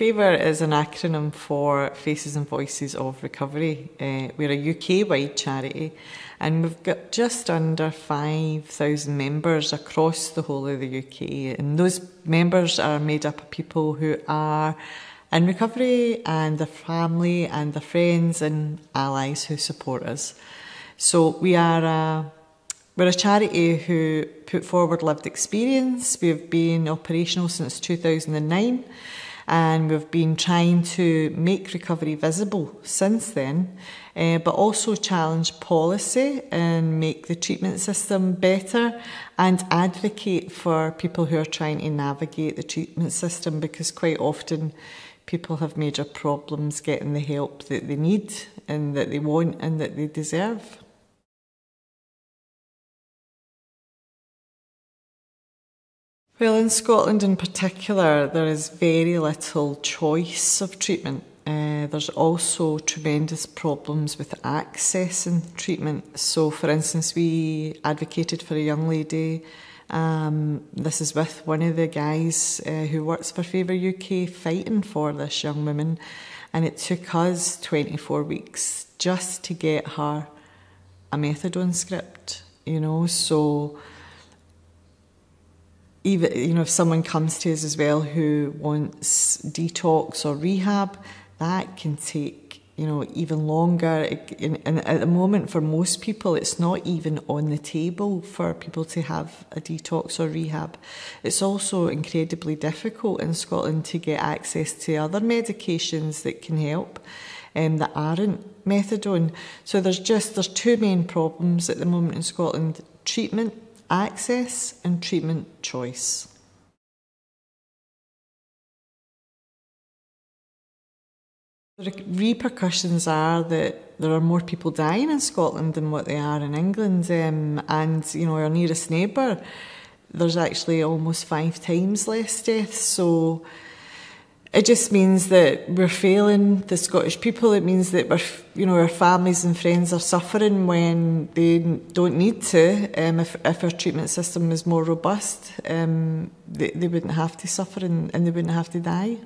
FAVOR is an acronym for Faces and Voices of Recovery. Uh, we're a UK wide charity and we've got just under 5,000 members across the whole of the UK. And those members are made up of people who are in recovery and their family and their friends and allies who support us. So we are a, we're a charity who put forward lived experience. We've been operational since 2009 and we've been trying to make recovery visible since then, uh, but also challenge policy and make the treatment system better and advocate for people who are trying to navigate the treatment system because quite often people have major problems getting the help that they need and that they want and that they deserve. Well, in Scotland in particular, there is very little choice of treatment. Uh, there's also tremendous problems with accessing treatment. So, for instance, we advocated for a young lady. Um, this is with one of the guys uh, who works for FAVOR UK fighting for this young woman, and it took us 24 weeks just to get her a methadone script. You know, so even you know if someone comes to us as well who wants detox or rehab that can take you know even longer. And at the moment for most people it's not even on the table for people to have a detox or rehab. It's also incredibly difficult in Scotland to get access to other medications that can help um, that aren't methadone. So there's just there's two main problems at the moment in Scotland. Treatment access and treatment choice. The repercussions are that there are more people dying in Scotland than what they are in England, um, and you know our nearest neighbour, there's actually almost five times less deaths. So it just means that we're failing the Scottish people. It means that we're, you know, our families and friends are suffering when they don't need to. Um, if, if our treatment system was more robust, um, they, they wouldn't have to suffer and, and they wouldn't have to die.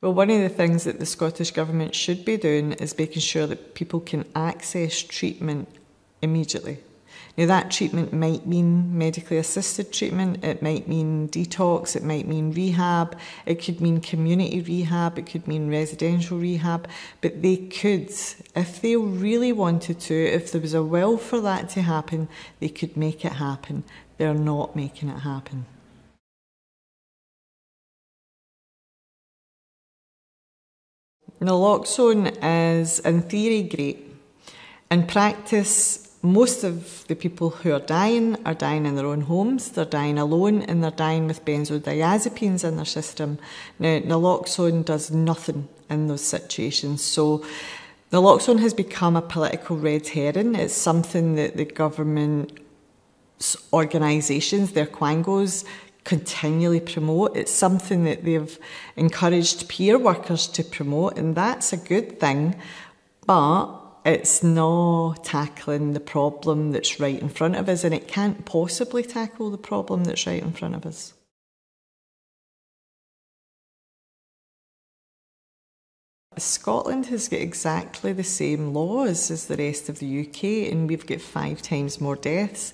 Well, one of the things that the Scottish Government should be doing is making sure that people can access treatment immediately. Now, that treatment might mean medically assisted treatment, it might mean detox, it might mean rehab, it could mean community rehab, it could mean residential rehab, but they could, if they really wanted to, if there was a will for that to happen, they could make it happen. They're not making it happen. Naloxone is, in theory, great. In practice, most of the people who are dying are dying in their own homes, they're dying alone, and they're dying with benzodiazepines in their system. Now, naloxone does nothing in those situations. So, naloxone has become a political red herring. It's something that the government organisations, their quangos, continually promote. It's something that they've encouraged peer workers to promote, and that's a good thing. But it's not tackling the problem that's right in front of us, and it can't possibly tackle the problem that's right in front of us. Scotland has got exactly the same laws as the rest of the UK, and we've got five times more deaths.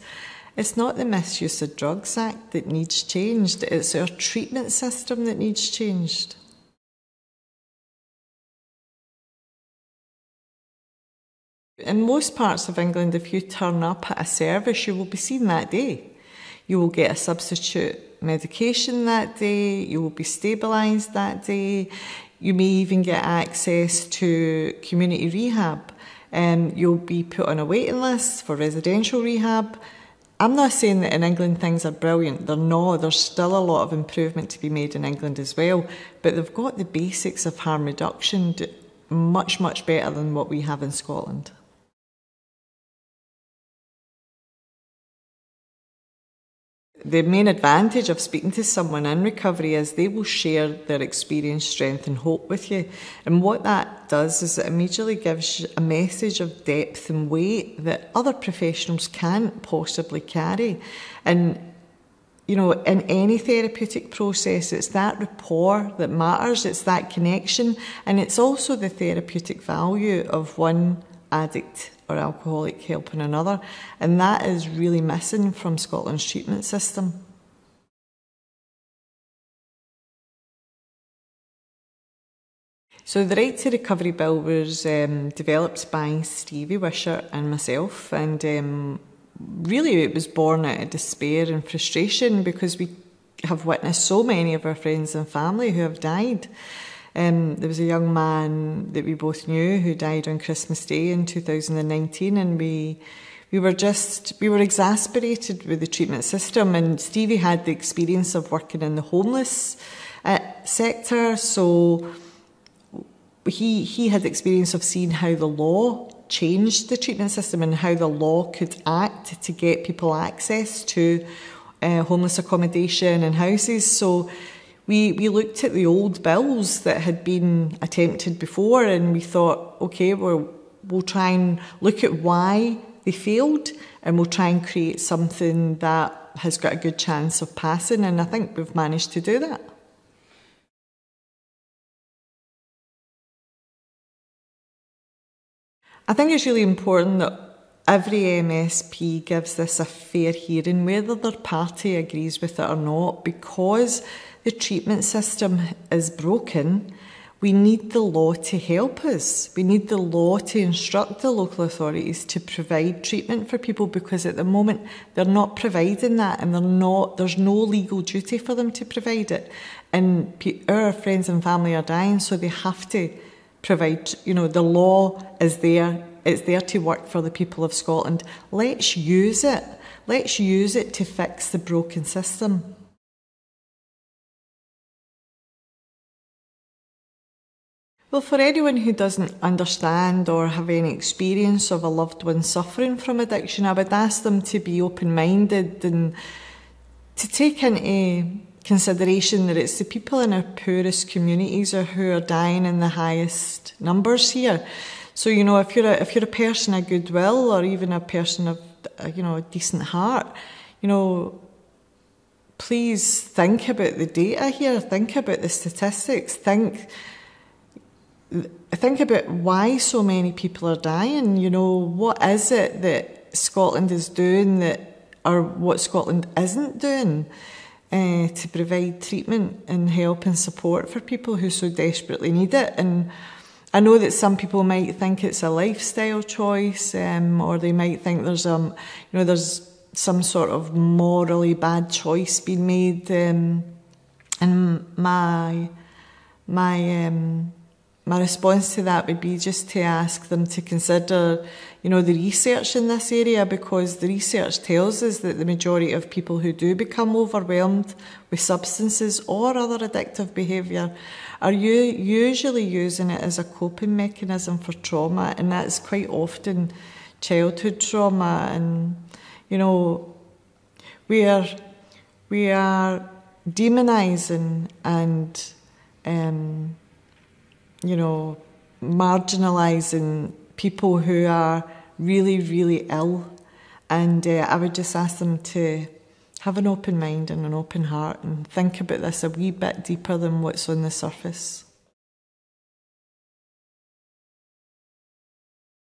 It's not the Misuse of Drugs Act that needs changed, it's our treatment system that needs changed. In most parts of England, if you turn up at a service, you will be seen that day. You will get a substitute medication that day, you will be stabilised that day, you may even get access to community rehab. Um, you'll be put on a waiting list for residential rehab. I'm not saying that in England things are brilliant. They're not. There's still a lot of improvement to be made in England as well. But they've got the basics of harm reduction much, much better than what we have in Scotland. The main advantage of speaking to someone in recovery is they will share their experience, strength, and hope with you. And what that does is it immediately gives a message of depth and weight that other professionals can't possibly carry. And you know, in any therapeutic process, it's that rapport that matters, it's that connection, and it's also the therapeutic value of one addict or alcoholic helping another. And that is really missing from Scotland's treatment system. So the Right to Recovery Bill was um, developed by Stevie Wishart and myself, and um, really it was born out of despair and frustration because we have witnessed so many of our friends and family who have died. Um, there was a young man that we both knew who died on Christmas Day in 2019, and we we were just we were exasperated with the treatment system. And Stevie had the experience of working in the homeless uh, sector, so he he had experience of seeing how the law changed the treatment system and how the law could act to get people access to uh, homeless accommodation and houses. So we, we looked at the old bills that had been attempted before and we thought, okay, we'll, we'll try and look at why they failed and we'll try and create something that has got a good chance of passing. And I think we've managed to do that. I think it's really important that every MSP gives this a fair hearing, whether their party agrees with it or not, because the treatment system is broken. We need the law to help us. We need the law to instruct the local authorities to provide treatment for people because at the moment they're not providing that and they're not, there's no legal duty for them to provide it. And our friends and family are dying, so they have to provide, you know, the law is there, it's there to work for the people of Scotland. Let's use it. Let's use it to fix the broken system. Well, for anyone who doesn't understand or have any experience of a loved one suffering from addiction, I would ask them to be open minded and to take into consideration that it's the people in our poorest communities who are dying in the highest numbers here. So you know, if you're a, if you're a person of goodwill or even a person of uh, you know a decent heart, you know, please think about the data here. Think about the statistics. Think think about why so many people are dying. You know, what is it that Scotland is doing that, or what Scotland isn't doing? uh, to provide treatment and help and support for people who so desperately need it. And I know that some people might think it's a lifestyle choice, um, or they might think there's um, you know, there's some sort of morally bad choice being made. Um, and my my um, my response to that would be just to ask them to consider, you know, the research in this area because the research tells us that the majority of people who do become overwhelmed with substances or other addictive behaviour are you usually using it as a coping mechanism for trauma, and that's quite often childhood trauma. And you know, we are we are demonising and um, you know, marginalising people who are really, really ill. And uh, I would just ask them to have an open mind and an open heart and think about this a wee bit deeper than what's on the surface.